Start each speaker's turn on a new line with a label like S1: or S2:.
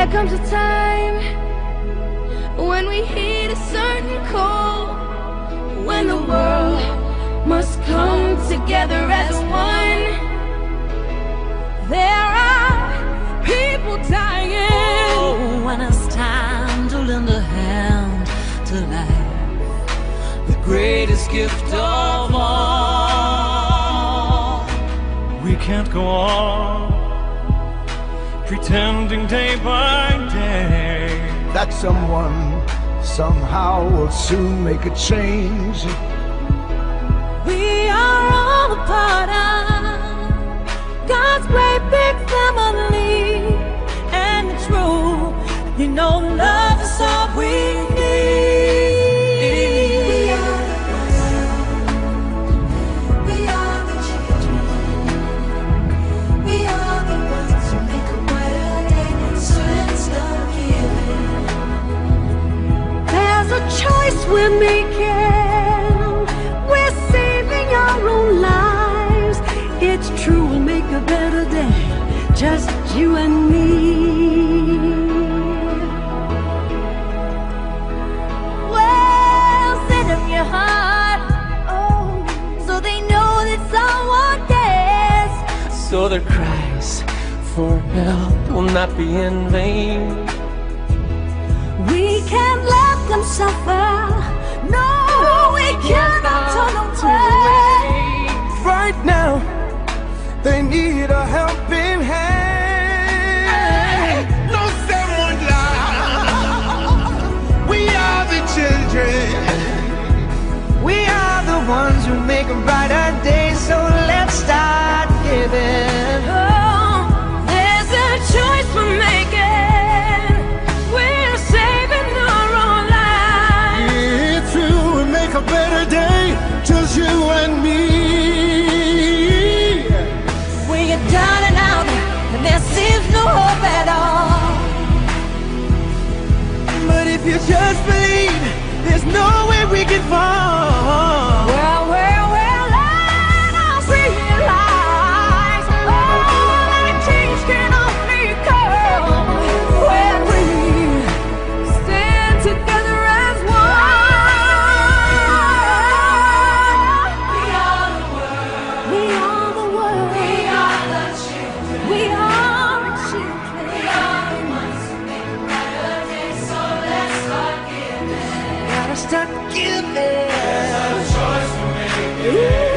S1: There comes a time when we heed a certain call, when the world must come together as one. There are people dying.
S2: Oh, when it's time to lend a hand to life, the greatest gift of all.
S3: We can't go on pretending day by day
S4: that someone somehow will soon make a change.
S2: We are all a part of God's great big family, and it's true. You know, love you and me.
S1: Well, send them your heart, oh, so they know that someone cares.
S5: so their cries for help will not be in vain.
S2: We can't let them suffer. No, we cannot turn away.
S4: Right now, they need a helping
S2: there seems no hope at all.
S4: But if you just believe, there's no way we can fall.
S1: stop giving. There's a choice we
S6: make.